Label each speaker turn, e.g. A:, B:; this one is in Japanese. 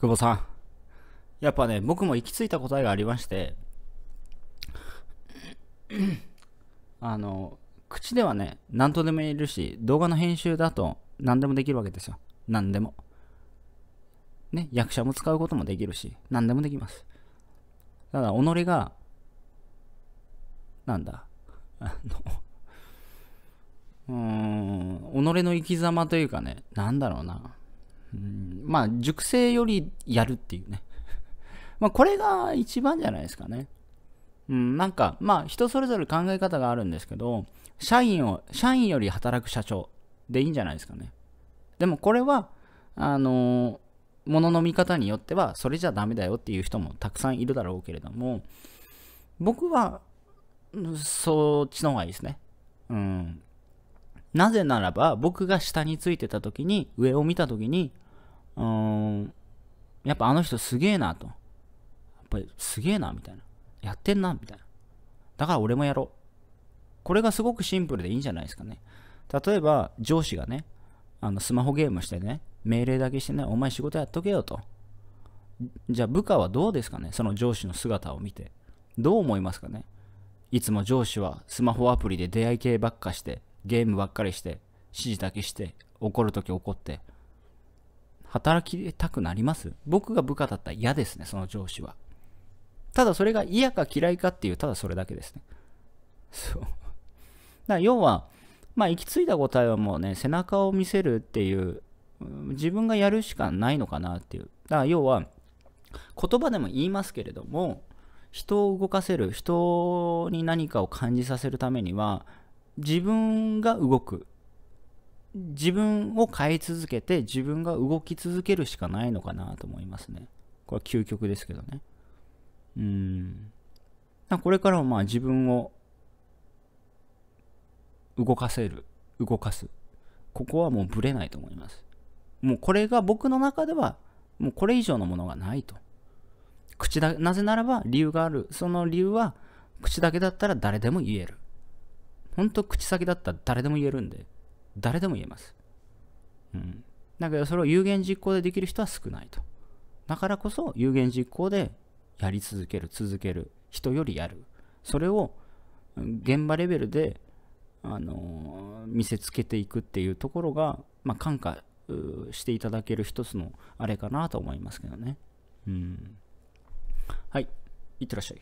A: 久保さん。やっぱね、僕も行き着いた答えがありまして、あの、口ではね、何とでも言えるし、動画の編集だと何でもできるわけですよ。何でも。ね、役者も使うこともできるし、何でもできます。ただ、己が、なんだ、あの、うーん、己の生き様というかね、なんだろうな。うんまあ、熟成よりやるっていうね。まあ、これが一番じゃないですかね。うん、なんか、まあ、人それぞれ考え方があるんですけど、社員を、社員より働く社長でいいんじゃないですかね。でも、これは、あのー、ものの見方によっては、それじゃダメだよっていう人もたくさんいるだろうけれども、僕は、そっちの方がいいですね。うん。なぜならば、僕が下についてた時に、上を見た時に、うーん、やっぱあの人すげえなと。やっぱりすげえな、みたいな。やってんな、みたいな。だから俺もやろう。これがすごくシンプルでいいんじゃないですかね。例えば、上司がね、あのスマホゲームしてね、命令だけしてね、お前仕事やっとけよと。じゃあ部下はどうですかね？その上司の姿を見て。どう思いますかね？いつも上司はスマホアプリで出会い系ばっかして、ゲームばっかりして、指示だけして、怒るとき怒って。働きたくなります？僕が部下だったら嫌ですね、その上司は。ただそれが嫌か嫌いかっていう、ただそれだけですね。そう。だから要は、まあ行き着いた答えはもうね、背中を見せるっていう、自分がやるしかないのかなっていう。だから要は、言葉でも言いますけれども、人を動かせる、人に何かを感じさせるためには、自分が動く。自分を変え続けて、自分が動き続けるしかないのかなと思いますね。これは究極ですけどね。うん。これからはまあ自分を動かせる、動かす。ここはもうぶれないと思います。もうこれが僕の中では、もうこれ以上のものがないと。口だ、なぜならば理由がある。その理由は、口だけだったら誰でも言える。本当口先だったら誰でも言えるんで、誰でも言えます。うん。だけどそれを有言実行でできる人は少ないと。だからこそ有言実行でやり続ける、続ける。人よりやる。それを現場レベルで、あのー見せつけていくっていうところが、まあ、感化していただける一つのあれかなと思いますけどね。うん。はい。いってらっしゃい。